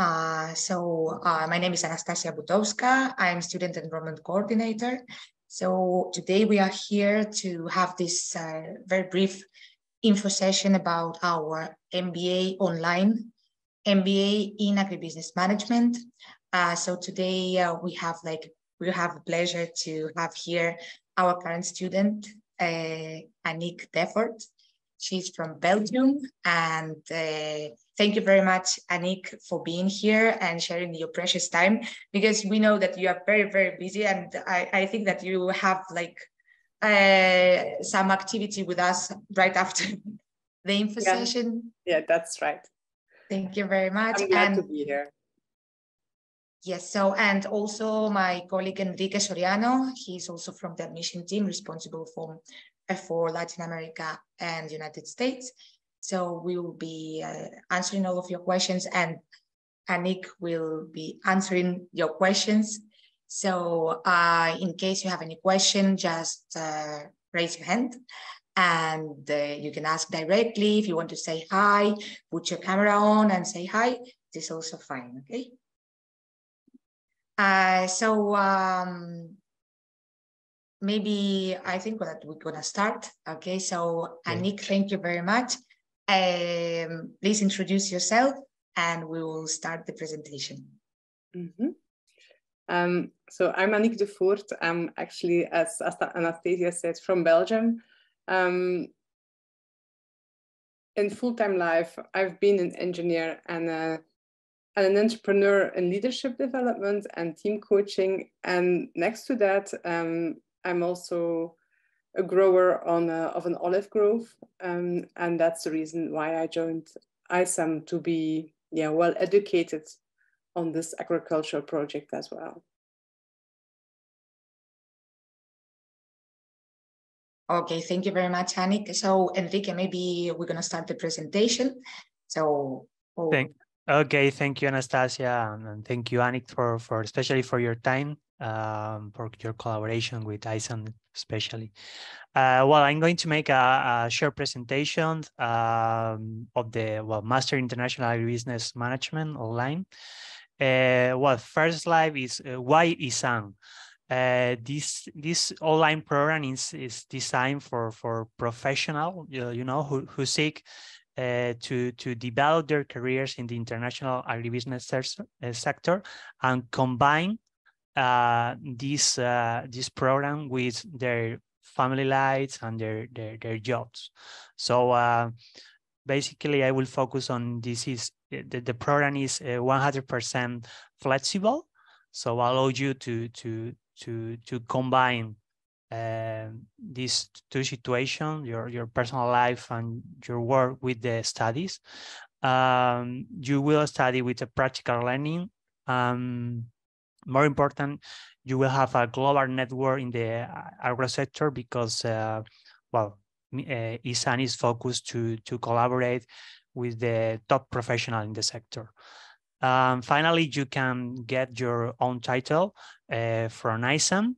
Uh, so uh, my name is Anastasia Butowska. I'm student enrollment coordinator. So today we are here to have this uh, very brief info session about our MBA online, MBA in agribusiness management. Uh, so today uh, we have like, we have the pleasure to have here our current student, uh, Annick Defoort. She's from Belgium. And thank you very much, Annick, for being here and sharing your precious time because we know that you are very, very busy. And I, I think that you have like uh, some activity with us right after the info yeah. session. Yeah, that's right. Thank you very much. I'm glad and to be here. Yes, so and also my colleague Enrique Soriano, he's also from the admission team responsible for for Latin America and United States. So we will be uh, answering all of your questions and Annick will be answering your questions. So uh, in case you have any question, just uh, raise your hand and uh, you can ask directly. If you want to say hi, put your camera on and say hi, this is also fine, okay? Uh, so um, maybe I think that we're gonna start. Okay, so Annick, thank you very much. Um, please introduce yourself and we will start the presentation. Mm -hmm. um, so I'm Annick Defoort. I'm actually, as, as Anastasia said, from Belgium. Um, in full-time life, I've been an engineer and, a, and an entrepreneur in leadership development and team coaching. And next to that, um, I'm also a grower on a, of an olive grove, um, and that's the reason why I joined ISAM to be yeah well educated on this agricultural project as well. Okay, thank you very much, Annick. So Enrique, maybe we're gonna start the presentation. So oh. thank okay, thank you, Anastasia, and thank you, Annick, for for especially for your time um, for your collaboration with ISAM especially. Uh, well, I'm going to make a, a short presentation um, of the well Master International Agribusiness Management online. Uh, well, first slide is uh, why ISAM? Uh, this this online program is is designed for for professional you, you know who who seek uh, to to develop their careers in the international agribusiness uh, sector and combine uh, this uh, this program with their family lives and their their, their jobs. So uh, basically, I will focus on this is the, the program is 100% uh, flexible, so allow you to to to to combine uh, these two situations, your your personal life and your work with the studies. Um, you will study with a practical learning. Um, more important, you will have a global network in the uh, agro sector because, uh, well, uh, ISAM is focused to, to collaborate with the top professional in the sector. Um, finally, you can get your own title uh, from ISAM.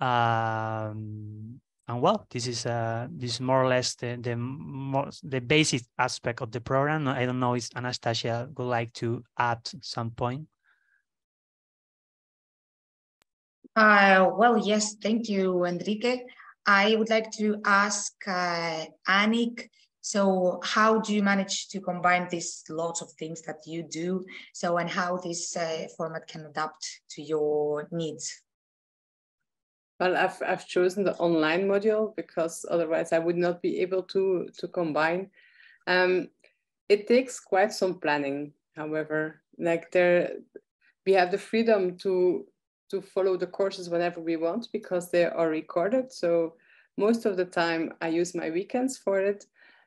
Um, and well, this is uh, this is more or less the the most the basic aspect of the program. I don't know if Anastasia would like to add some point. Uh, well, yes, thank you, Enrique. I would like to ask uh, Annick, so how do you manage to combine these lots of things that you do? So, and how this uh, format can adapt to your needs? Well, I've, I've chosen the online module because otherwise I would not be able to, to combine. Um, it takes quite some planning, however, like there, we have the freedom to to follow the courses whenever we want because they are recorded. So most of the time I use my weekends for it.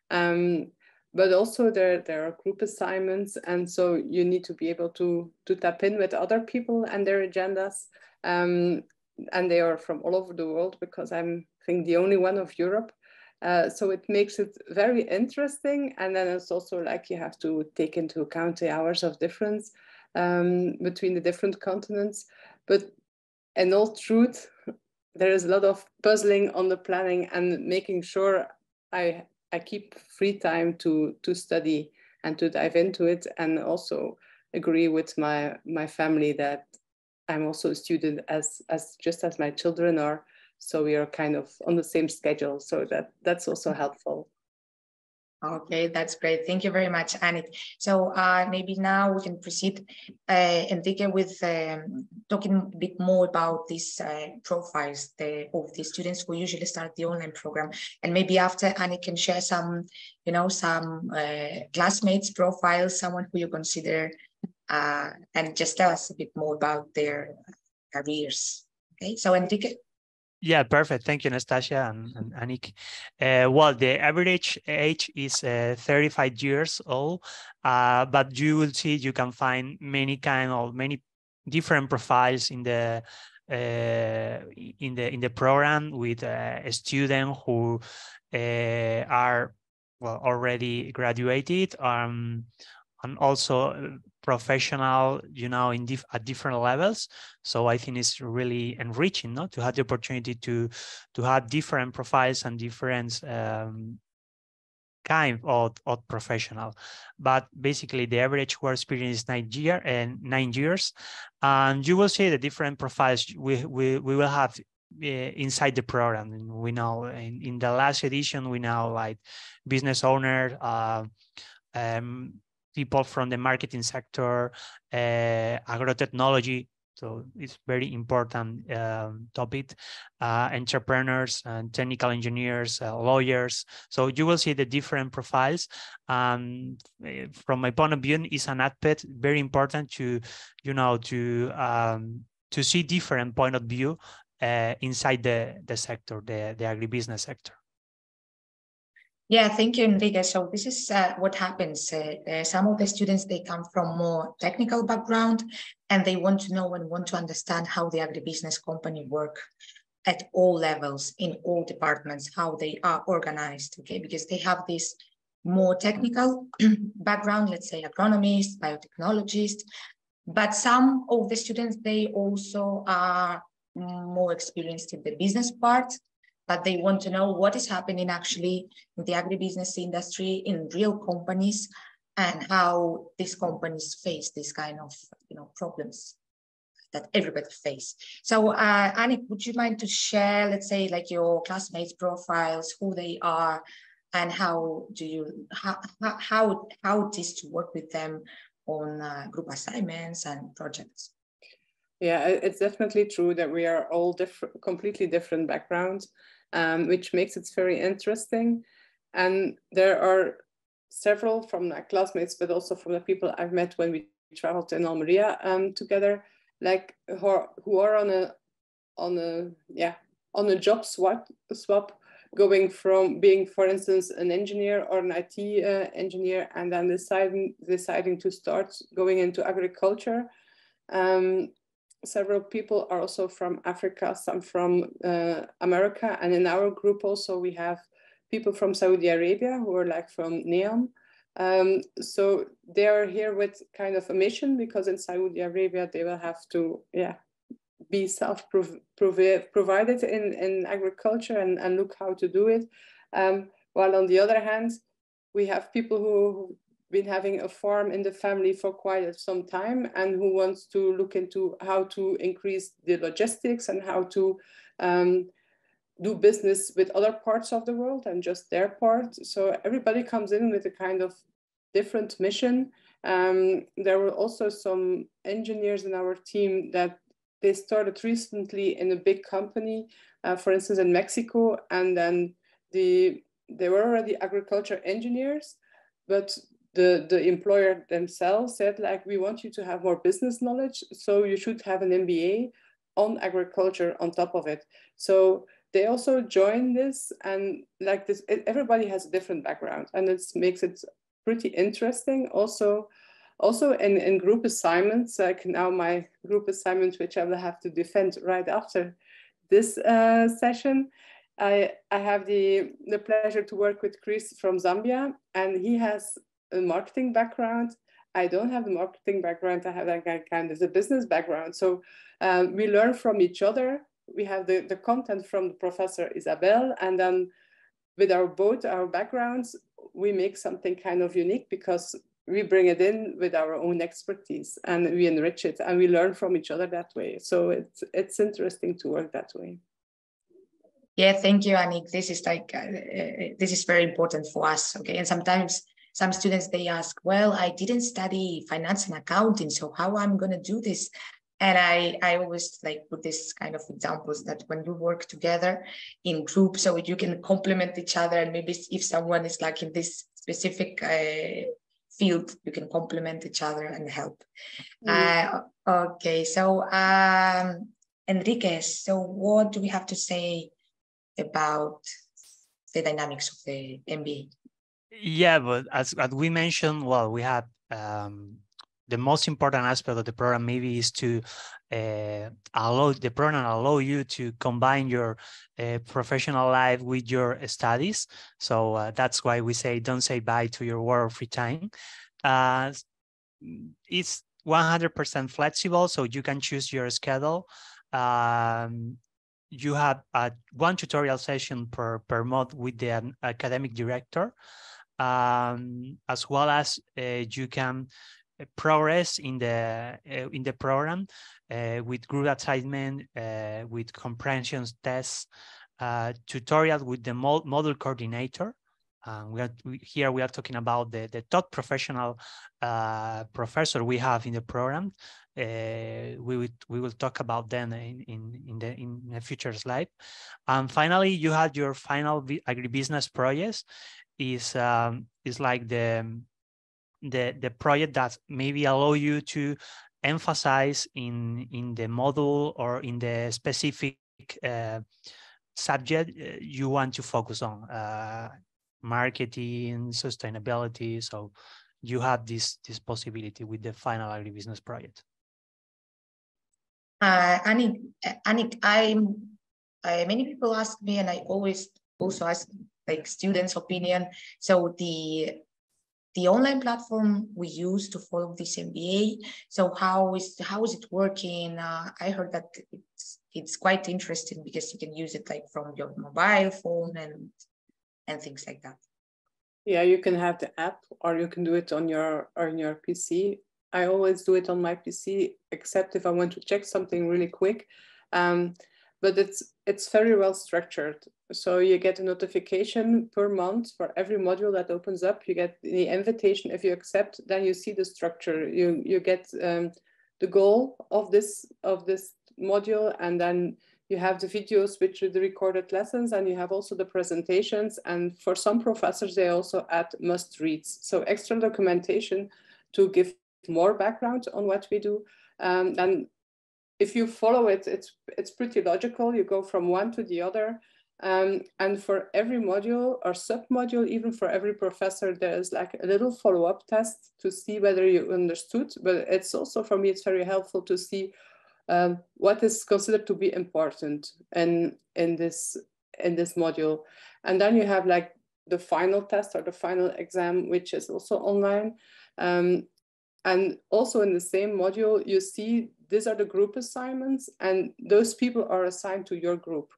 Um, but also there, there are group assignments. And so you need to be able to, to tap in with other people and their agendas. Um, and they are from all over the world because I'm I think the only one of Europe. Uh, so it makes it very interesting. And then it's also like you have to take into account the hours of difference um, between the different continents. But in all truth, there is a lot of puzzling on the planning and making sure I I keep free time to to study and to dive into it. And also agree with my my family that I'm also a student as as just as my children are. So we are kind of on the same schedule. So that that's also helpful. Okay, that's great. Thank you very much, Annick. So uh, maybe now we can proceed, uh, Enrique, with um, talking a bit more about these uh, profiles the, of the students who usually start the online program. And maybe after Annick can share some, you know, some uh, classmates profiles, someone who you consider, uh, and just tell us a bit more about their careers. Okay, so Enrique. Yeah, perfect. Thank you, Nastasia and, and Annick. Uh, well, the average age is uh, 35 years old, uh, but you will see you can find many kind of many different profiles in the uh, in the in the program with uh, a student who uh, are well already graduated um, and also professional, you know, in at different levels. So I think it's really enriching, no, to have the opportunity to to have different profiles and different um, kind of, of professional. But basically, the average work experience is nine year and nine years, and you will see the different profiles we we we will have uh, inside the program. We know in, in the last edition, we know like business owner, uh, um, people from the marketing sector, uh, agrotechnology. So it's very important um, topic. Uh, entrepreneurs and technical engineers, uh, lawyers. So you will see the different profiles. Um, from my point of view, is an aspect very important to, you know, to um, to see different point of view uh, inside the the sector, the the agribusiness sector. Yeah, thank you, Enrique. So this is uh, what happens. Uh, uh, some of the students, they come from more technical background and they want to know and want to understand how the agribusiness company work at all levels, in all departments, how they are organized, okay? Because they have this more technical background, let's say agronomists, biotechnologists, but some of the students, they also are more experienced in the business part but they want to know what is happening actually in the agribusiness industry in real companies and how these companies face this kind of you know problems that everybody face. So uh, would you mind to share, let's say like your classmates profiles, who they are and how do you, how, how, how it is to work with them on uh, group assignments and projects? Yeah, it's definitely true that we are all different, completely different backgrounds um, which makes it very interesting. And there are several from my classmates, but also from the people I've met when we traveled to Almeria um, together, like who are, who are on a on a yeah on a job swap swap going from being, for instance, an engineer or an IT uh, engineer, and then deciding deciding to start going into agriculture. Um, several people are also from Africa, some from uh, America. And in our group also, we have people from Saudi Arabia who are like from NEOM. Um, so they are here with kind of a mission because in Saudi Arabia, they will have to, yeah, be self-provided in, in agriculture and, and look how to do it. Um, while on the other hand, we have people who been having a farm in the family for quite some time and who wants to look into how to increase the logistics and how to um, do business with other parts of the world and just their part. So everybody comes in with a kind of different mission. Um, there were also some engineers in our team that they started recently in a big company, uh, for instance, in Mexico, and then the they were already agriculture engineers, but the, the employer themselves said like, we want you to have more business knowledge. So you should have an MBA on agriculture on top of it. So they also join this and like this, everybody has a different background and it makes it pretty interesting. Also, also in, in group assignments, like now my group assignment, which I will have to defend right after this uh, session, I, I have the, the pleasure to work with Chris from Zambia, and he has a marketing background. I don't have the marketing background. I have that kind of a business background. So um, we learn from each other. We have the, the content from the professor Isabel, and then with our both our backgrounds, we make something kind of unique because we bring it in with our own expertise and we enrich it and we learn from each other that way. So it's it's interesting to work that way. Yeah, thank you, Annick. This is like uh, uh, this is very important for us. Okay, and sometimes some students they ask, "Well, I didn't study finance and accounting, so how I'm going to do this?" And I I always like put this kind of examples that when you work together in groups, so you can complement each other, and maybe if someone is like in this specific uh, field, you can complement each other and help. Mm. Uh, okay, so um, Enrique, so what do we have to say? about the dynamics of the MBA. Yeah, but as, as we mentioned, well, we have um, the most important aspect of the program maybe is to uh, allow the program allow you to combine your uh, professional life with your studies. So uh, that's why we say don't say bye to your work free time. Uh, it's 100% flexible, so you can choose your schedule. Um, you have one tutorial session per, per month with the academic director, um, as well as uh, you can uh, progress in the uh, in the program uh, with group assignment, uh, with comprehension tests, uh, tutorial with the model coordinator. we are we, here. We are talking about the the top professional professor we have in the program uh, we will we will talk about them in in in the in a future slide. And finally, you had your final agribusiness project is um, is like the the the project that maybe allow you to emphasize in in the module or in the specific uh, subject uh, you want to focus on uh, marketing sustainability. So you have this this possibility with the final agribusiness project. Uh, Annick, Annick, I'm, I, many people ask me, and I always also ask like students' opinion. So the the online platform we use to follow this MBA. So how is how is it working? Uh, I heard that it's it's quite interesting because you can use it like from your mobile phone and and things like that. Yeah, you can have the app, or you can do it on your on your PC. I always do it on my PC, except if I want to check something really quick. Um, but it's it's very well structured. So you get a notification per month for every module that opens up. You get the invitation. If you accept, then you see the structure. You you get um, the goal of this of this module, and then you have the videos which are the recorded lessons, and you have also the presentations. And for some professors, they also add must reads. So extra documentation to give more background on what we do. Um, and if you follow it, it's, it's pretty logical. You go from one to the other. Um, and for every module or sub-module, even for every professor, there's like a little follow-up test to see whether you understood. But it's also, for me, it's very helpful to see um, what is considered to be important in, in, this, in this module. And then you have like the final test or the final exam, which is also online. Um, and also in the same module, you see these are the group assignments and those people are assigned to your group.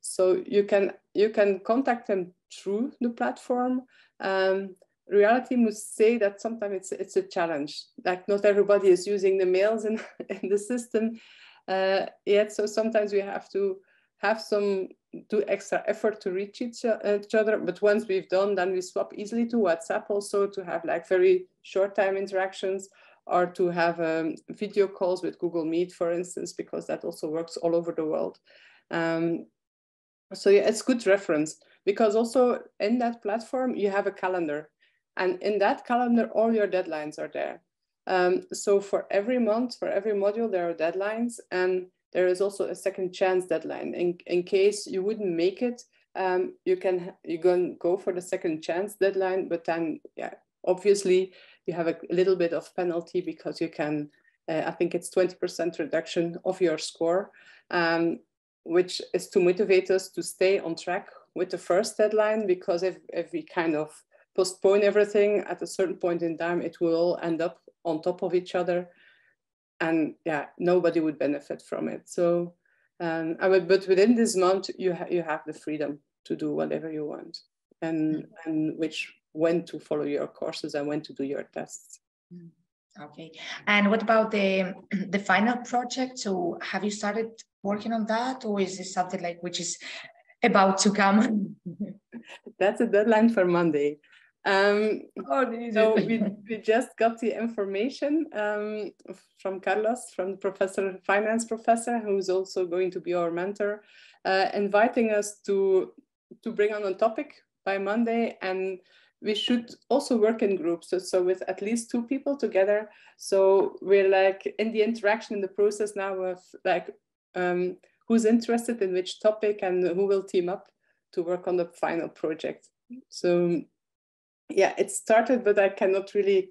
So you can, you can contact them through the platform. Um, reality must say that sometimes it's, it's a challenge. Like not everybody is using the mails in, in the system uh, yet. So sometimes we have to have some do extra effort to reach each, uh, each, other. But once we've done, then we swap easily to WhatsApp also to have like very short time interactions or to have um, video calls with Google Meet, for instance, because that also works all over the world. Um, so yeah, it's good reference because also in that platform, you have a calendar and in that calendar, all your deadlines are there. Um, so for every month, for every module, there are deadlines and there is also a second chance deadline. In, in case you wouldn't make it, um, you can you can go for the second chance deadline, but then yeah, obviously you have a little bit of penalty because you can, uh, I think it's 20% reduction of your score, um, which is to motivate us to stay on track with the first deadline because if, if we kind of postpone everything at a certain point in time, it will end up on top of each other and yeah, nobody would benefit from it. So, um, I would, but within this month, you ha you have the freedom to do whatever you want, and and which when to follow your courses and when to do your tests. Mm. Okay. And what about the the final project? So have you started working on that or is this something like which is about to come? That's a deadline for Monday. Um, oh, so we, we just got the information um, from Carlos, from the professor, finance professor, who's also going to be our mentor, uh, inviting us to to bring on a topic by Monday. And we should also work in groups so, so with at least two people together. So we're like in the interaction in the process now of like um, who's interested in which topic and who will team up to work on the final project. So yeah it started but i cannot really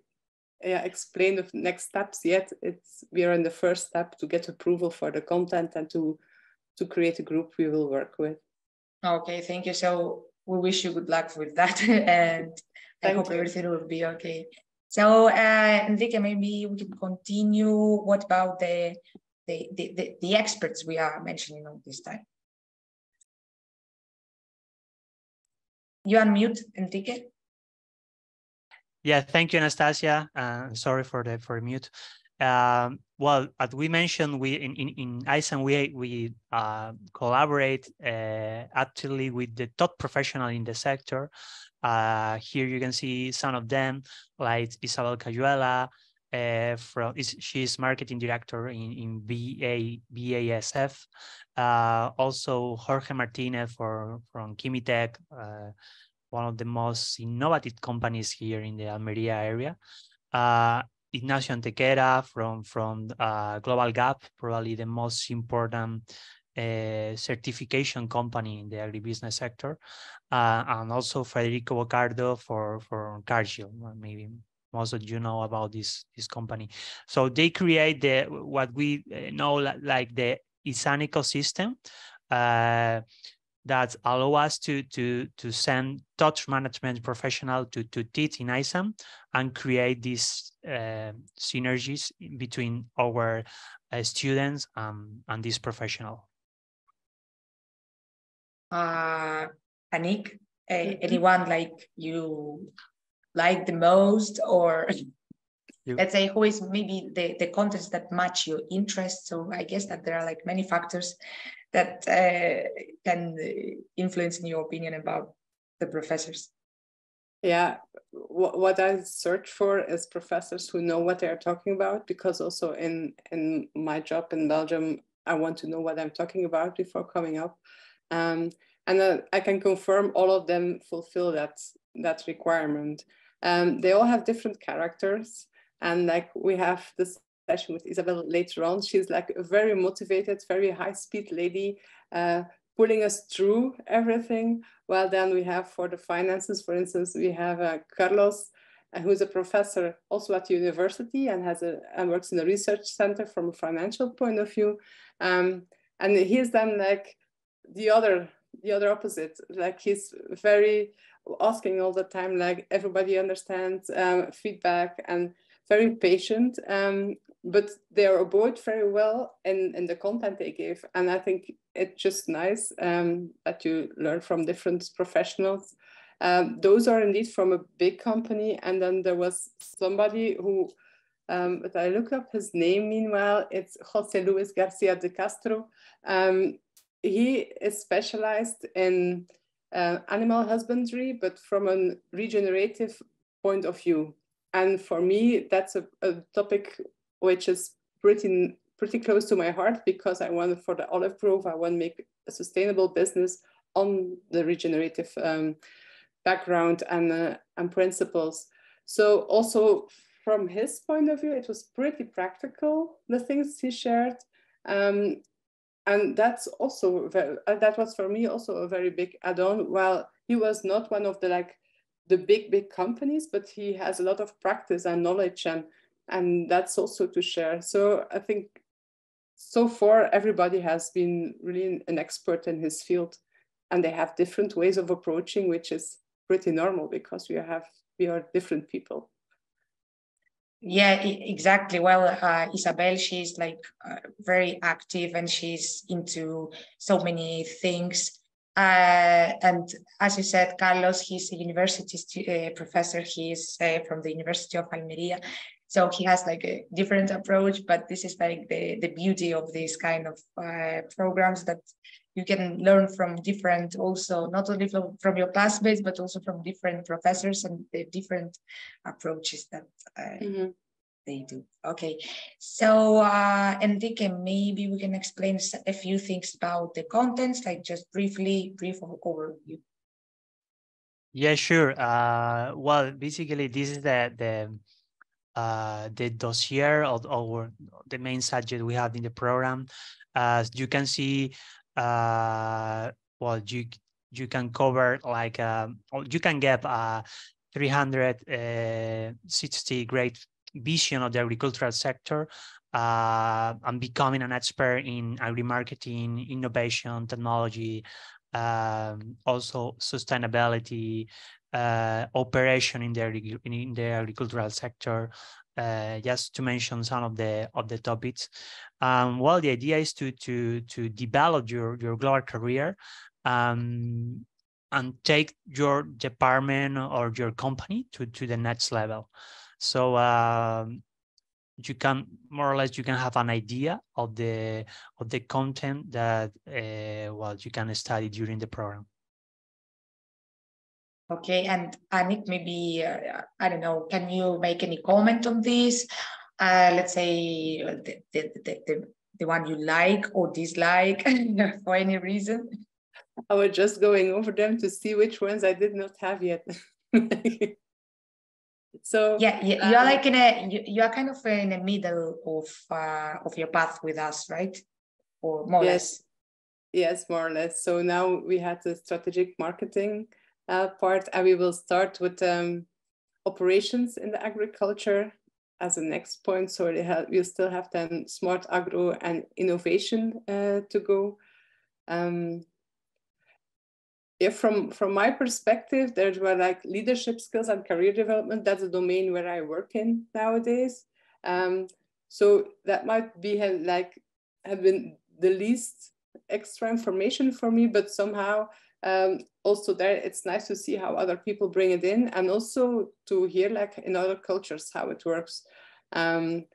yeah, explain the next steps yet it's we are in the first step to get approval for the content and to to create a group we will work with okay thank you so we wish you good luck with that and I hope you. everything will be okay. So uh, Enrique, maybe we can continue. What about the, the, the, the, the experts we are mentioning on this time? You unmute, Enrique. Yeah, thank you, Anastasia. Uh, sorry for the for mute. Um, well, as we mentioned, we in in, in ISAM we we uh, collaborate uh, actually with the top professional in the sector. Uh, here you can see some of them, like Isabel Cayuela, uh, from is she's marketing director in in BA BASF. Uh, also Jorge Martinez for from Kimitec, one of the most innovative companies here in the Almeria area. Uh, Ignacio Antequera from, from uh, Global Gap, probably the most important uh, certification company in the agribusiness sector, uh, and also Federico Bocardo for, for Cargill. Maybe most of you know about this, this company. So they create the what we uh, know like the ISAM ecosystem. Uh, that allow us to to to send touch management professional to to teach in ISAM and create these uh, synergies between our uh, students um, and this professional. Uh, Annick, mm-hmm. anyone like you like the most or you. let's say who is maybe the, the contents that match your interests so i guess that there are like many factors that uh, can influence in your opinion about the professors? Yeah. What i search for is professors who know what they're talking about because also in in my job in belgium i want to know what i'm talking about before coming up. Um, and uh, i can confirm all of them fulfill that that requirement. Um, they all have different characters and like we have this session with Isabel later on. She's like a very motivated, very high speed lady, uh, pulling us through everything. Well, then we have for the finances, for instance, we have uh, Carlos, uh, who's a professor also at university and has a and works in a research center from a financial point of view. Um, and he's then like the other the other opposite. Like he's very asking all the time, like everybody understands um, feedback and very patient. Um, but they are both very well in, in the content they give. And I think it's just nice um, that you learn from different professionals. Um, those are indeed from a big company. And then there was somebody who, um, but I look up his name meanwhile, it's Jose Luis Garcia de Castro. Um, he is specialized in uh, animal husbandry, but from a regenerative point of view. And for me, that's a, a topic which is pretty pretty close to my heart because I want for the olive grove, I want to make a sustainable business on the regenerative um, background and, uh, and principles. So also from his point of view, it was pretty practical, the things he shared. Um, and that's also, very, uh, that was for me also a very big add-on. While he was not one of the like the big, big companies, but he has a lot of practice and knowledge and and that's also to share. So I think so far everybody has been really an expert in his field, and they have different ways of approaching, which is pretty normal because we have we are different people. Yeah, exactly. Well, uh, Isabel, she's like uh, very active and she's into so many things. Uh, and as you said, Carlos, he's a university uh, professor. He's uh, from the University of Almeria. So he has like a different approach, but this is like the, the beauty of these kind of uh, programs that you can learn from different, also not only from, from your classmates, but also from different professors and the different approaches that uh, mm-hmm. They do. Okay, so uh, Enrique, maybe we can explain a few things about the contents, like just briefly, brief overview. Yeah, sure. Uh, well, basically, this is the the uh, the dossier of our the main subject we have in the program. As you can see, uh, well, you you can cover like um, you can get a 360 uh, grade vision of the agricultural sector uh, and becoming an expert in agri-marketing, innovation, technology, um, also sustainability, uh, operation in the in the agricultural sector. Uh, just to mention some of the of the topics. Um, well, the idea is to to to develop your your global career. Um, and take your department or your company to, to the next level. So um, you can more or less you can have an idea of the of the content that uh, well you can study during the program. Okay, and Annick, maybe, uh, I don't know, can you make any comment on this? Uh, let's say the, the, the, the, the one you like or dislike for any reason? I was just going over them to see which ones I did not have yet. so yeah, yeah you are um, like in a you, you are kind of in the middle of uh, of your path with us, right? Or more yes. or less. Yes, more or less. So now we had the strategic marketing uh, part, and we will start with um, operations in the agriculture as a next point. So we still have then smart agro and innovation uh, to go. Um, yeah, from from my perspective, there were like leadership skills and career development. That's a domain where I work in nowadays. Um, so that might be like have been the least extra information for me, but somehow um, also there it's nice to see how other people bring it in and also to hear like in other cultures how it works um,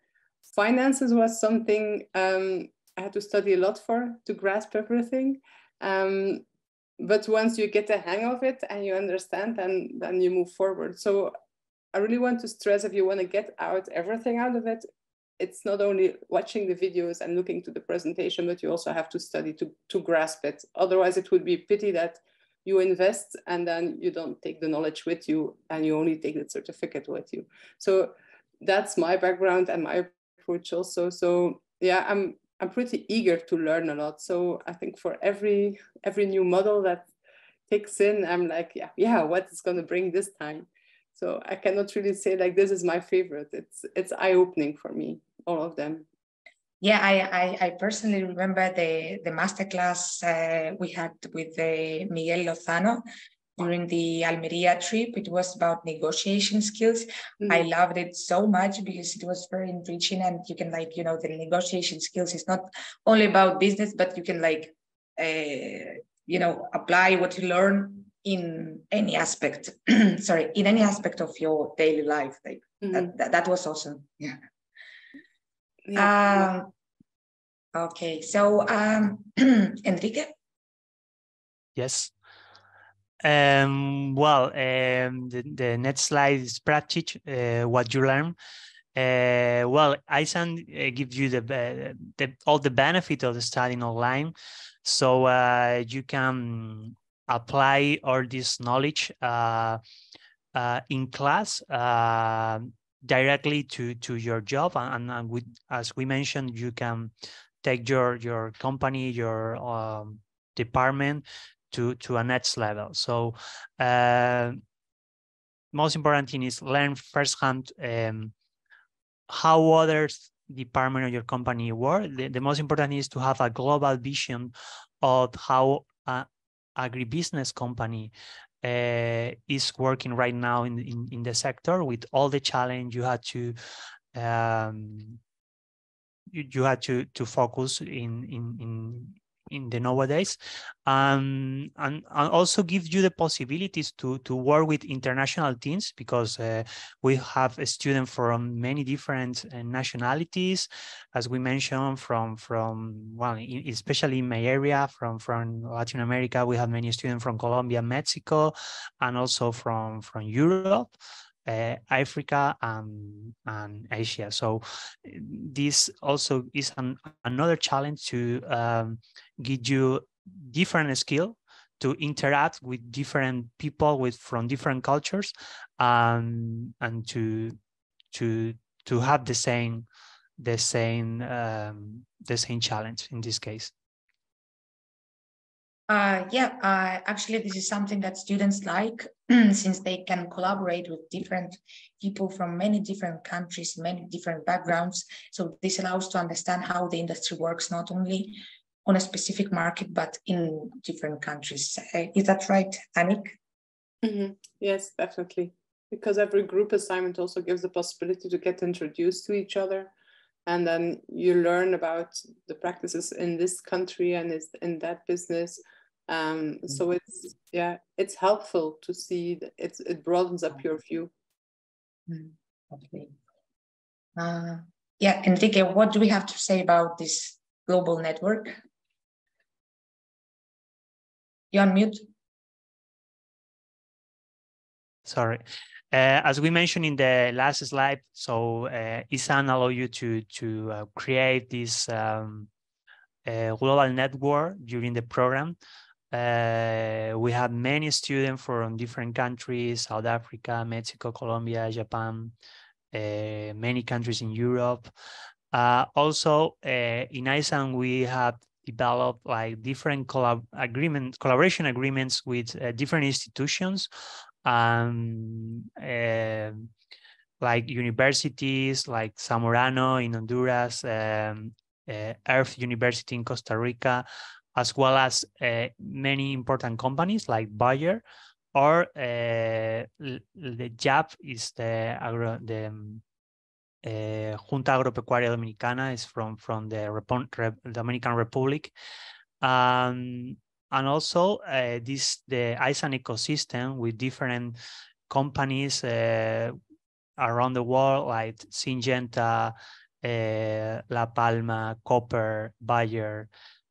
finances was something um, i had to study a lot for to grasp everything um, but once you get the hang of it and you understand then then you move forward so i really want to stress if you want to get out everything out of it it's not only watching the videos and looking to the presentation, but you also have to study to, to grasp it. Otherwise, it would be a pity that you invest and then you don't take the knowledge with you and you only take the certificate with you. So that's my background and my approach also. So yeah, I'm I'm pretty eager to learn a lot. So I think for every every new model that kicks in, I'm like, yeah, yeah, what is going to bring this time? So I cannot really say like this is my favorite. It's it's eye opening for me all of them. Yeah, I, I, I personally remember the, the masterclass uh, we had with uh, Miguel Lozano during the Almeria trip. It was about negotiation skills. Mm-hmm. I loved it so much because it was very enriching and you can like, you know, the negotiation skills is not only about business, but you can like, uh, you know, apply what you learn in any aspect, sorry, in any aspect of your daily life. Like mm-hmm. that, that, that was awesome. Yeah. Yeah. Um, okay, so um, Enrique? Yes. Um, well, um, the, the next slide is practice uh, what you learn. Uh, well, ISAM uh, gives you the, the, all the benefit of the studying online, so uh, you can apply all this knowledge uh, uh, in class uh, directly to to your job and, and with, as we mentioned you can take your your company your um, department to to a next level. So uh, most important thing is learn firsthand um, how others department of your company work. The, the, most important is to have a global vision of how a agribusiness company uh, is working right now in, in, in the sector with all the challenge you had to um, you, you had to to focus in in in in the nowadays um, and, and also gives you the possibilities to to work with international teams because uh, we have a student from many different uh, nationalities. As we mentioned from from well especially in my area from from latin america we have many students from colombia mexico and also from from europe uh, Africa and, and Asia. So this also is an, another challenge to um, give you different skill to interact with different people with from different cultures um, and to to to have the same the same um, the same challenge in this case. Uh, yeah, uh, actually, this is something that students like since they can collaborate with different people from many different countries, many different backgrounds. So this allows to understand how the industry works, not only on a specific market, but in different countries. Uh, is that right, Annick? Mm-hmm. Yes, definitely. Because every group assignment also gives the possibility to get introduced to each other. And then you learn about the practices in this country and is in that business um, so mm-hmm. it's yeah, it's helpful to see that it's it broadens up your view. Mm, okay. Uh, yeah, Enrique, what do we have to say about this global network? You on mute. Sorry. Uh, as we mentioned in the last slide, so uh, ISAM allow you to to uh, create this um, uh, global network during the program. Uh, we have many students from different countries, South Africa, Mexico, Colombia, Japan, uh, many countries in Europe. Uh, also, uh, in ISAM, we have developed like different collab agreement, collaboration agreements with uh, different institutions, um, um, like universities, like Zamorano in Honduras, um, uh, Earth University in Costa Rica, as well as uh, many important companies like Bayer or uh, the JAP is the, agro, the uh, Junta Agropecuaria Dominicana is from, from the Dominican Republic. Um, and also this the ISAM ecosystem with different companies around the world like Syngenta, La Palma, Koppert, Bayer,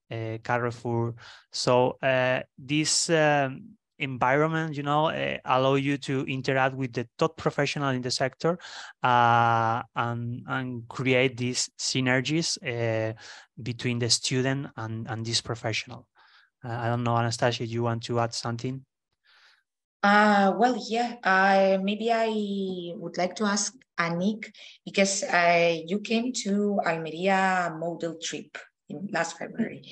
Carrefour. So uh, this um, environment, you know, uh, allow you to interact with the top professional in the sector uh, and, and create these synergies uh, between the student and, and this professional. Uh, I don't know, Anastasia, you want to add something? Uh, well, yeah, uh, maybe I would like to ask Annick because uh, you came to Almeria model trip in last February.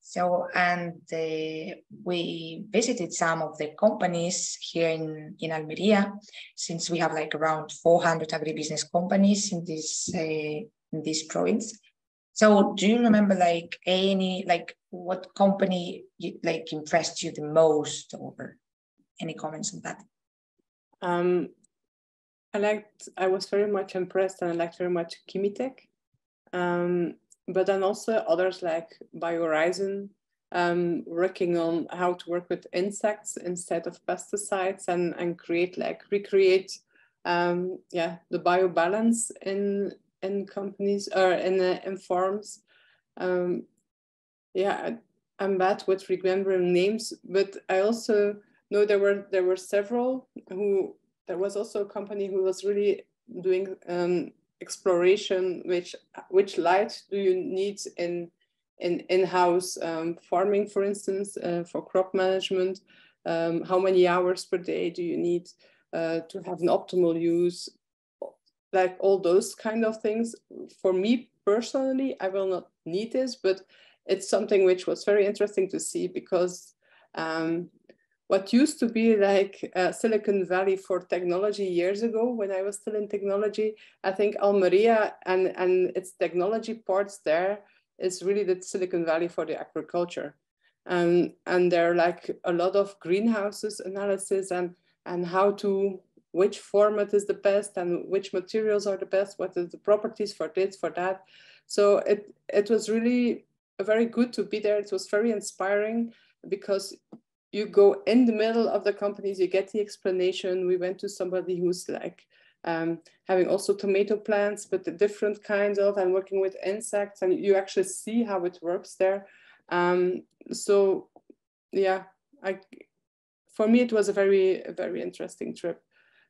So, and uh, we visited some of the companies here in, in Almeria, since we have like around 400 agribusiness companies in this, uh, in this province. So do you remember like any, like what company you, like impressed you the most or any comments on that? Um, I liked, I was very much impressed and I liked very much Kimitec. Um, but then also others like BioHorizon, um, working on how to work with insects instead of pesticides and, and create like recreate um, yeah the biobalance in in companies or in uh, in farms. Um, yeah, I, I'm bad with remembering names, but I also know there were there were several who there was also a company who was really doing um, exploration which which light do you need in in in-house? Um, farming for instance uh, for crop management. Um, how many hours per day do you need uh, to have an optimal use? Like all those kind of things. For me personally i will not need this but it's something which was very interesting to see because um, what used to be like uh, Silicon Valley for technology years ago when I was still in technology, I think Almeria and, and its technology parts there is really the Silicon Valley for the agriculture. Um, and there are like a lot of greenhouses analysis and, and how to, which format is the best and which materials are the best, what are the properties for this, for that. So it, it was really very good to be there. It was very inspiring because you go in the middle of the companies, you get the explanation. We went to somebody who's like um, having also tomato plants, but the different kinds of, and working with insects, and you actually see how it works there. Um, so, yeah, I, for me, it was a very, very interesting trip.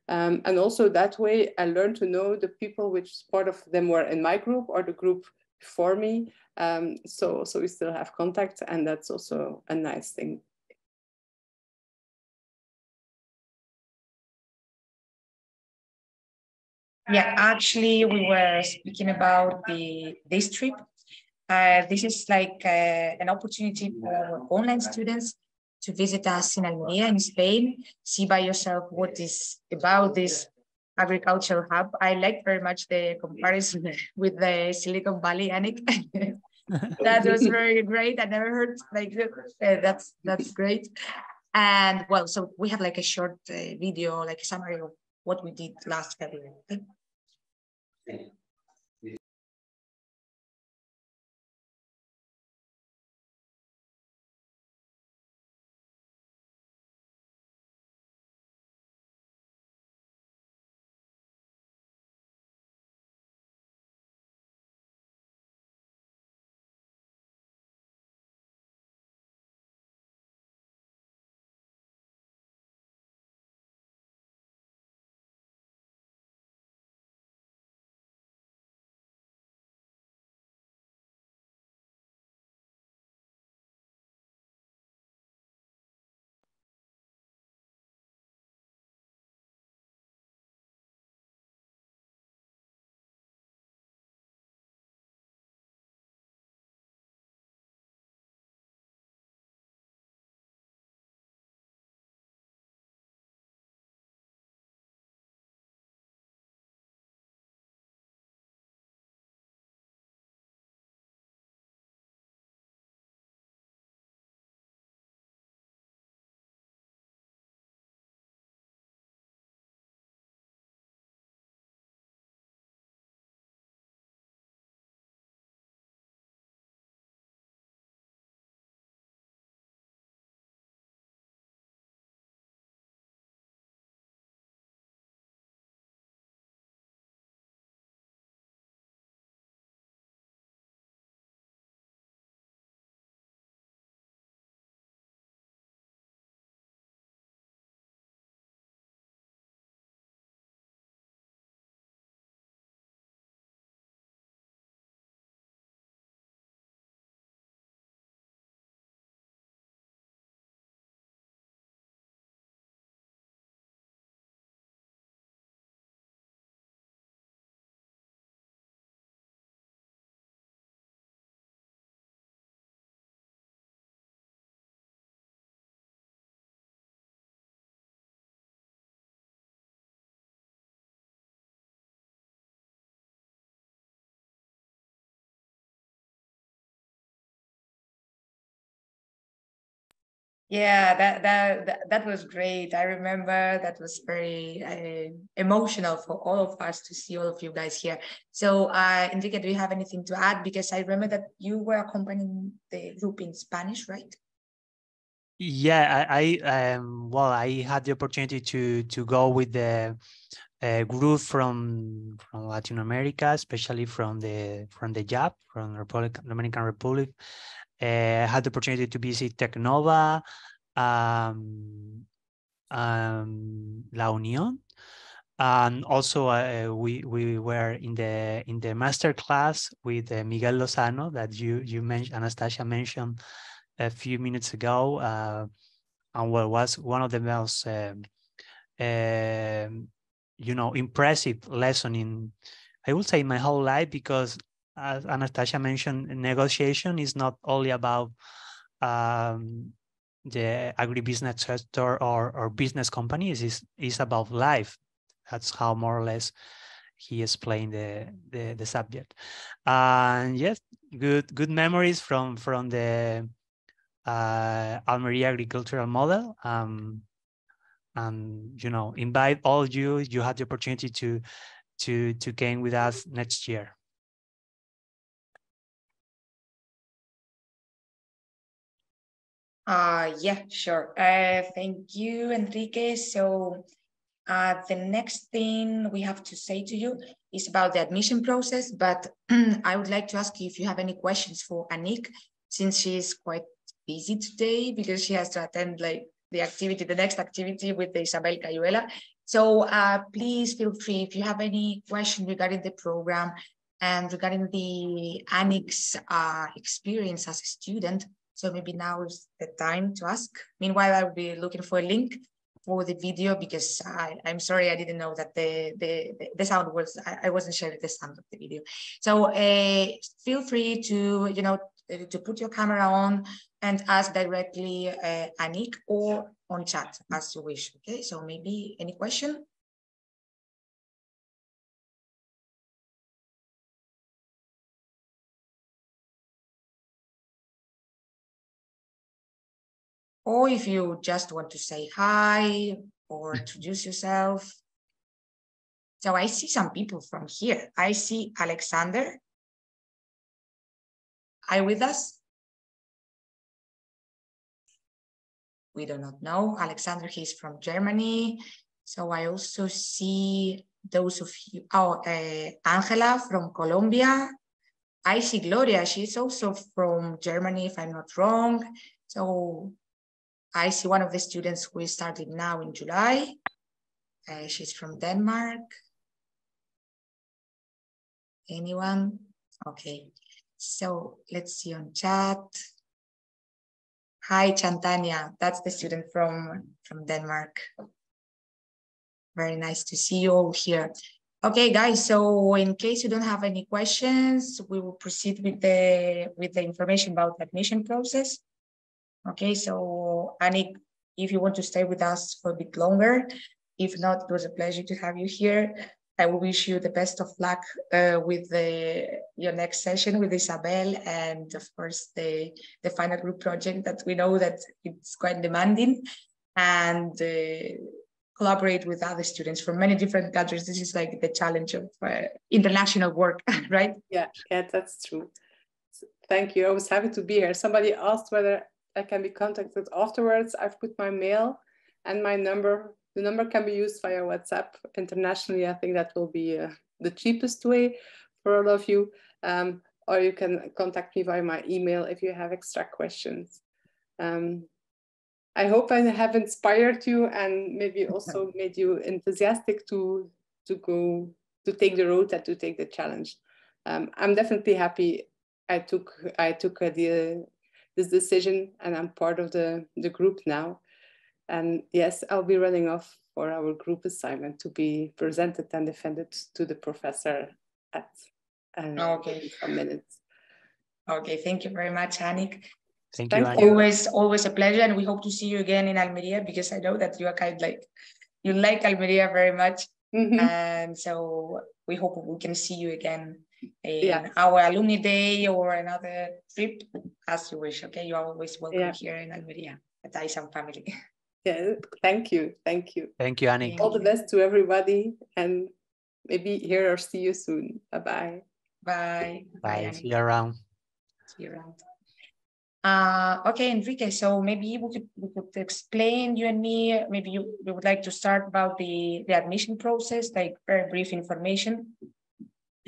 Um, and also that way, I learned to know the people which part of them were in my group or the group before me. Um, so, so we still have contact, and that's also a nice thing. Yeah, actually, we were speaking about the this trip. Uh, this is like uh, an opportunity for online students to visit us in Almeria in Spain, see by yourself what is about this agricultural hub. I like very much the comparison with the Silicon Valley, Annick. that was very great. I never heard like uh, that's that's great. And well, so we have like a short uh, video, like a summary of what we did last February. Sí. Yeah, that, that that that was great. I remember that was very uh, emotional for all of us to see all of you guys here. So, uh, Enrique, do you have anything to add? Because I remember that you were accompanying the group in Spanish, right? Yeah, I, I um, well, I had the opportunity to to go with the uh, group from from Latin America, especially from the from the JAP, from the Republic, Dominican Republic, uh, had the opportunity to visit Tecnova, um, um, La Unión, and also uh, we we were in the in the master class with uh, Miguel Lozano that you you mentioned Anastasia mentioned a few minutes ago, uh, and what was one of the most um, um, you know impressive lesson in I would say my whole life because as Anastasia mentioned, negotiation is not only about um, the agribusiness sector or, or business companies, it's, it's about life. That's how more or less he explained the, the, the subject. And yes, good good memories from, from the uh, Almeria agricultural model. Um, and you know, invite all you, you had the opportunity to to to gain with us next year. Uh, yeah, sure. Uh, thank you, Enrique. So uh, the next thing we have to say to you is about the admission process, but I would like to ask you if you have any questions for Annick, since she is quite busy today because she has to attend like the activity, the next activity with Isabel Cayuela. So uh, please feel free if you have any question regarding the program and regarding the Annick's uh, experience as a student. So maybe now is the time to ask. Meanwhile, I'll be looking for a link for the video because I, I'm sorry I didn't know that the the, the sound was I, I wasn't sharing the sound of the video. So uh, feel free to you know to put your camera on and ask directly uh, Annick or on chat as you wish. Okay, so maybe any question? Or if you just want to say hi or introduce yourself. So I see some people from here. I see Alexander. Are you with us? we do not know. Alexander, he's from Germany. So I also see those of you, oh, uh, Angela from Colombia. I see Gloria, she's also from Germany, if I'm not wrong. So I see one of the students who is starting now in July. Uh, she's from Denmark. Anyone? Okay, so let's see on chat. Hi, Chantania. That's the student from, from Denmark. Very nice to see you all here. Okay, guys, so in case you don't have any questions, we will proceed with the, with the information about the admission process. Okay, so Annick, if you want to stay with us for a bit longer, if not, it was a pleasure to have you here. I will wish you the best of luck uh, with the, your next session with Isabel and of course the, the final group project that we know that it's quite demanding and uh, collaborate with other students from many different countries. This is like the challenge of uh, international work, right? Yeah, yeah, that's true. Thank you. I was happy to be here. Somebody asked whether I can be contacted afterwards. I've put my mail and my number the number can be used via WhatsApp internationally. I think that will be uh, the cheapest way for all of you. Um, or you can contact me via my email if you have extra questions. Um, I hope I have inspired you and maybe also made you enthusiastic to, to go, to take the road and to take the challenge. Um, I'm definitely happy I took, I took the, this decision and I'm part of the, the group now. And yes, I'll be running off for our group assignment to be presented and defended to the professor at uh, okay. some minutes. Okay, thank you very much, Annick. Thank, you, Annick. Always, always a pleasure, and we hope to see you again in Almeria because I know that you are kind of like you like Almeria very much, mm -hmm. and so we hope we can see you again in yeah. our alumni day or another trip as you wish. Okay, you are always welcome yeah. here in Almeria at ISAM family. Yeah, thank you. Thank you. Thank you, Annie. All the best to everybody and maybe hear or see you soon. Bye-bye. Bye. Bye. See you around. See you around. Uh, okay, Enrique, so maybe we could, we could explain, you and me, maybe you, we would like to start about the, the admission process, like very brief information.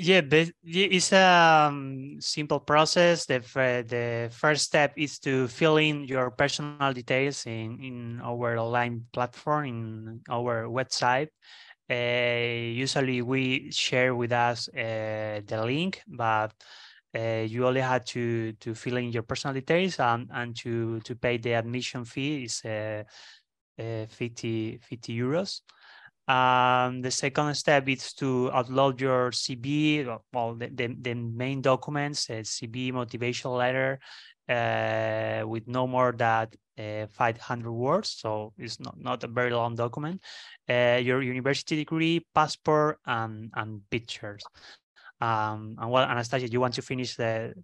Yeah, but it's a um, simple process. The, the first step is to fill in your personal details in, in our online platform, in our website. Uh, usually we share with us uh, the link, but uh, you only have to, to fill in your personal details and, and to, to pay the admission fee is uh, uh, 50, 50 euros. Um, the second step is to upload your CV, well, the, the, the main documents, a CV motivation letter uh, with no more than uh, 500 words. So it's not, not a very long document. Uh, your university degree, passport, and, and pictures. Um, and well, Anastasia, you want to finish the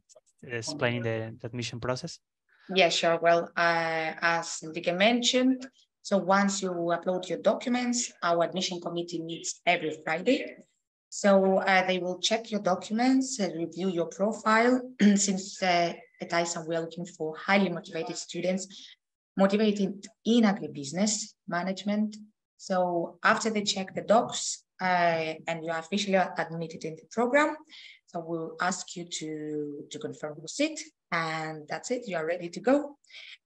explaining the, the admission process? Yeah, sure. Well, uh, as Enrique mentioned, so once you upload your documents, our admission committee meets every Friday. So uh, they will check your documents and review your profile. Since uh, at ISAM we are looking for highly motivated students, motivated in agribusiness management. So after they check the docs uh, and you are officially admitted in the program, so we'll ask you to, to confirm receipt and that's it, you are ready to go.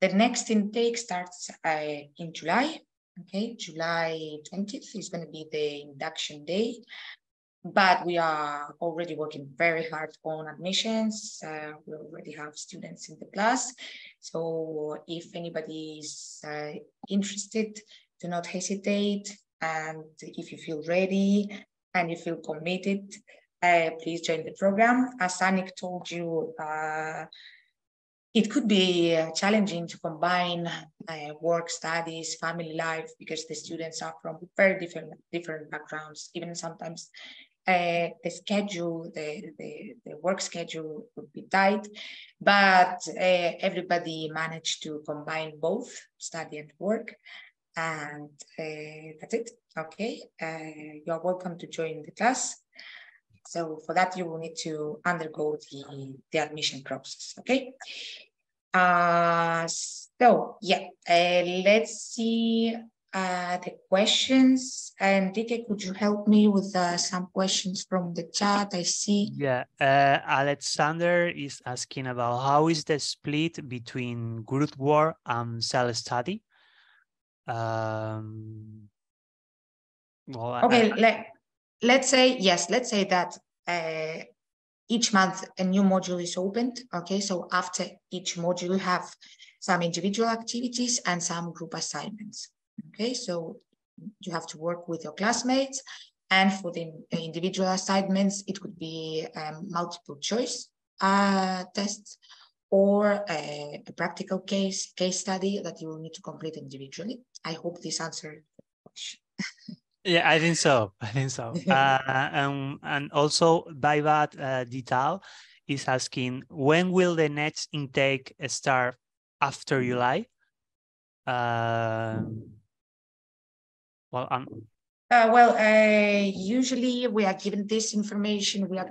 The next intake starts uh, in July. Okay, July 20th is going to be the induction day but we are already working very hard on admissions. Uh, we already have students in the class. So if anybody is uh, interested, do not hesitate. And if you feel ready and you feel committed, uh, please join the program. As Annick told you, uh, it could be challenging to combine uh, work studies family life because the students are from very different different backgrounds even sometimes uh, the schedule, the, the, the, work schedule would be tight, but uh, everybody managed to combine both study and work. And uh, that's it. Okay, uh, you're welcome to join the class. So for that, you will need to undergo the, the admission process. Okay. Uh, so yeah, uh, let's see uh, the questions. Enrique, could you help me with uh, some questions from the chat? I see. Yeah, uh, Alexander is asking about how is the split between group work and self-study? Um, well, okay, I, let, let's say, yes, let's say that uh, each month a new module is opened. Okay, so after each module, you have some individual activities and some group assignments. Okay, so you have to work with your classmates. And for the individual assignments, it could be um, multiple choice uh, tests or a, a, practical case case study that you will need to complete individually. I hope this answered the question. yeah, I think so. I think so. uh, um, and also, Baibat uh, Dital is asking, when will the next intake start after July? Uh, well, um, uh, well, uh, usually we are given this information. We are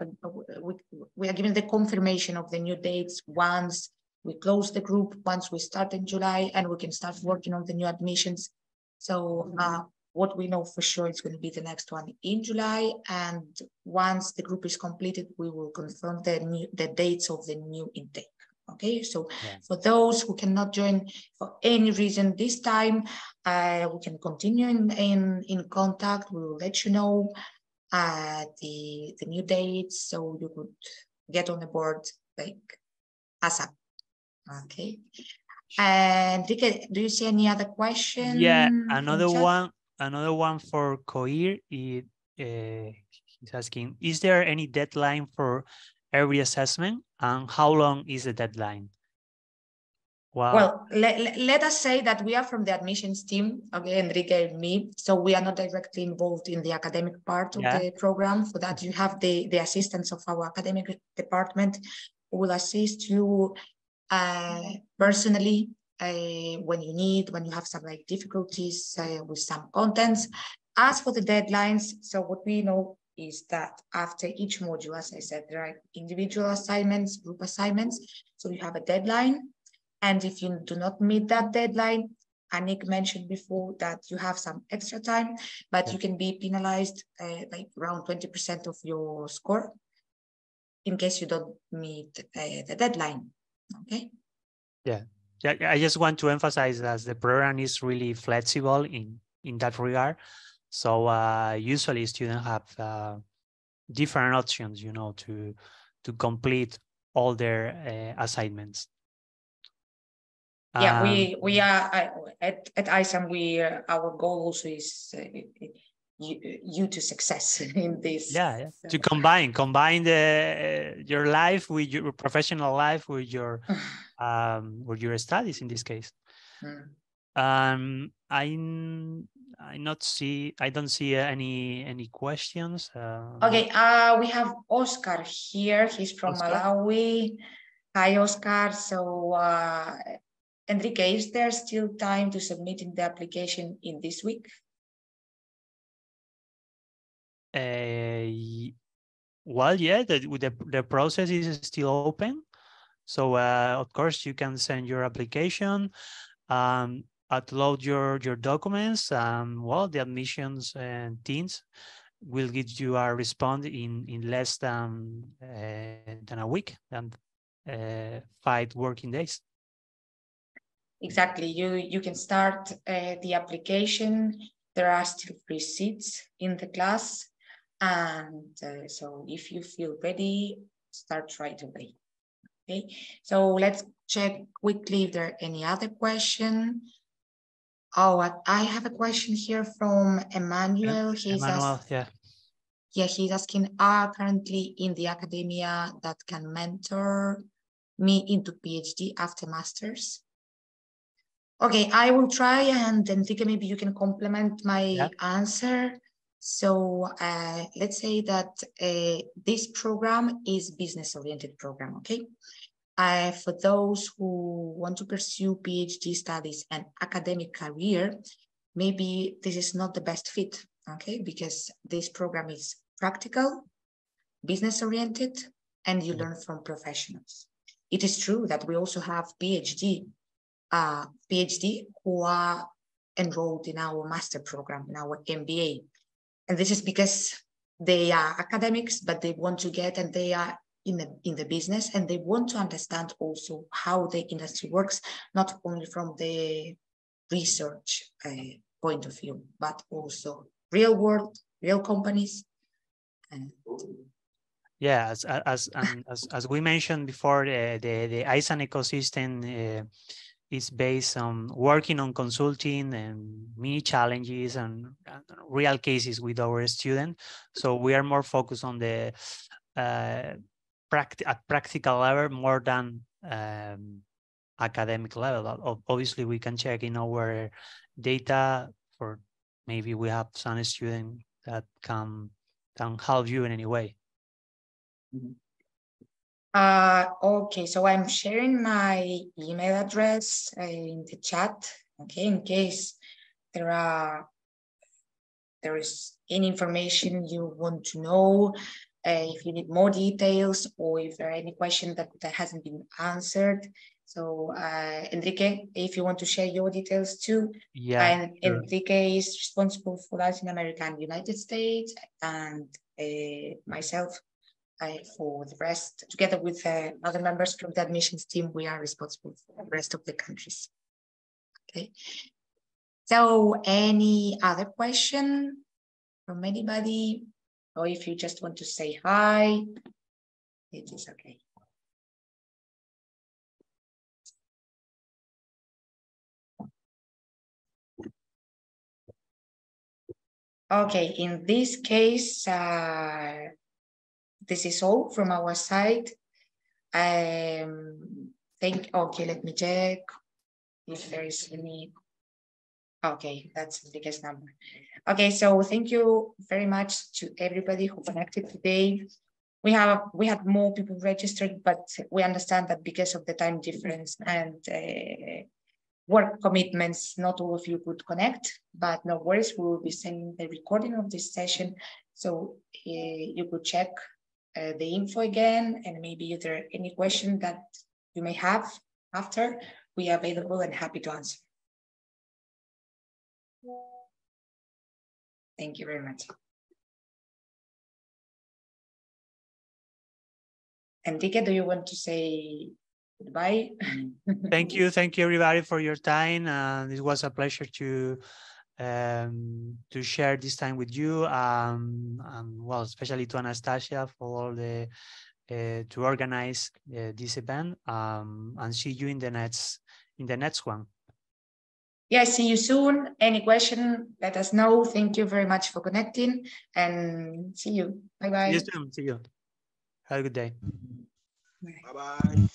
we, we are given the confirmation of the new dates once we close the group, once we start in July, and we can start working on the new admissions. So uh, what we know for sure is going to be the next one in July, and once the group is completed, we will confirm the new the dates of the new intake. Okay, so yeah. for those who cannot join for any reason this time, uh, we can continue in, in, in contact. We will let you know uh, the, the new dates so you could get on the board like ASAP. Okay. And do you see any other question? Yeah, another one, another one for Koir. It, uh, he's asking, is there any deadline for every assessment and how long is the deadline? Wow. Well, let, let us say that we are from the admissions team, okay, Enrique and me. So we are not directly involved in the academic part of yeah. the program. For that, you have the, the assistance of our academic department who will assist you uh, personally uh, when you need, when you have some like difficulties uh, with some contents. As for the deadlines, so what we know is that after each module, as I said, there are individual assignments, group assignments. So you have a deadline. And if you do not meet that deadline, Annick mentioned before that you have some extra time, but you can be penalized uh, like around 20% of your score in case you don't meet uh, the deadline. Okay. Yeah. Yeah. I just want to emphasize that the program is really flexible in, in that regard. So uh, usually students have uh, different options, you know, to to complete all their uh, assignments. Yeah, um, we we are at at ISAM. We uh, our goal also is uh, you, you to success in this. Yeah, yeah. to combine combine the uh, your life with your professional life with your um with your studies in this case. Mm. Um, I I not see I don't see any any questions. Uh, okay, uh, we have Oscar here. He's from Oscar? Malawi. Hi, Oscar. So, uh, Enrique, is there still time to submitting the application in this week? Uh, well, yeah, the, the, the process is still open. So, uh, of course, you can send your application um, upload your, your documents. Um, well, the admissions and teams will give you a response in, in less than, uh, than a week, than uh, five working days. Exactly. You, you can start uh, the application. There are still free seats in the class. And uh, so if you feel ready, start right away. Okay, so let's check quickly if there are any other question. Oh, I have a question here from Emmanuel. He's Emmanuel, yeah. Yeah, he's asking, are currently in the academia that can mentor me into PhD after master's? Okay, I will try and Enrique, maybe you can complement my yeah. answer. So uh, let's say that uh, this program is business oriented program, okay? Uh, for those who want to pursue PhD studies and academic career, maybe this is not the best fit, okay? Because this program is practical, business oriented, and you learn from professionals. It is true that we also have PhD, uh, PhD who are enrolled in our master program, in our MBA. And this is because they are academics, but they want to get and they are in the, in the business and they want to understand also how the industry works, not only from the research uh, point of view, but also real world, real companies. And... Yeah, as as as as we mentioned before, uh, the the ISAM ecosystem uh, is based on working on consulting and mini challenges and, and real cases with our students. So we are more focused on the uh, at practical level more than um, academic level. Obviously, we can check in our data for maybe we have some student that can can help you in any way. Mm -hmm. Uh, okay, so I'm sharing my email address uh, in the chat, okay, in case there are there is any information you want to know, uh, if you need more details or if there are any question that, that hasn't been answered. So uh, Enrique, if you want to share your details too. Yeah. And sure. Enrique is responsible for Latin America and United States and uh, myself For the rest, together with uh, other members from the admissions team, we are responsible for the rest of the countries. Okay. So any other question from anybody? Or if you just want to say hi, it is okay. Okay, in this case, uh, this is all from our side. Um, think, okay, let me check if there is any. Okay, that's the biggest number. Okay, so thank you very much to everybody who connected today. We have we had more people registered, but we understand that because of the time difference and uh, work commitments, not all of you could connect, but no worries, we will be sending the recording of this session. So uh, you could check uh, the info again, and maybe if there are any question that you may have after, we are available and happy to answer. Thank you very much. Enrique, do you want to say goodbye? thank you. Thank you, everybody, for your time. And uh, it was a pleasure to um, to share this time with you. Um, and well, especially to Anastasia for all the uh, to organize uh, this event. Um, and see you in the next in the next one. Yeah, see you soon. Any question, let us know. Thank you very much for connecting and see you. Bye bye. See you soon. See you. Have a good day. Bye bye.